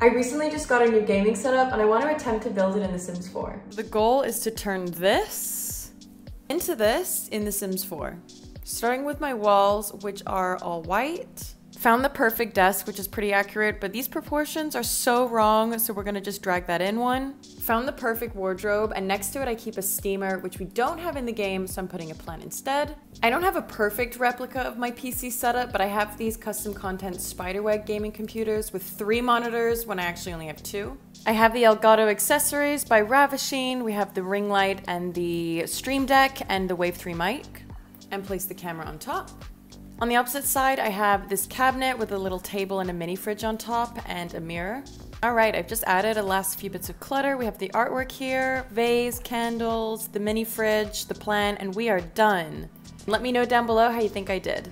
I recently just got a new gaming setup and I want to attempt to build it in The Sims 4. The goal is to turn this into this in The Sims 4. Starting with my walls, which are all white. Found the perfect desk, which is pretty accurate, but these proportions are so wrong, so we're gonna just drag that in one. Found the perfect wardrobe, and next to it I keep a steamer, which we don't have in the game, so I'm putting a plant instead. I don't have a perfect replica of my PC setup, but I have these custom content spiderweb gaming computers with three monitors when I actually only have two. I have the Elgato accessories by Ravasheen, we have the ring light and the stream deck and the Wave 3 mic, and place the camera on top. On the opposite side, I have this cabinet with a little table and a mini fridge on top and a mirror. All right, I've just added a last few bits of clutter. We have the artwork here, vase, candles, the mini fridge, the plant, and we are done. Let me know down below how you think I did.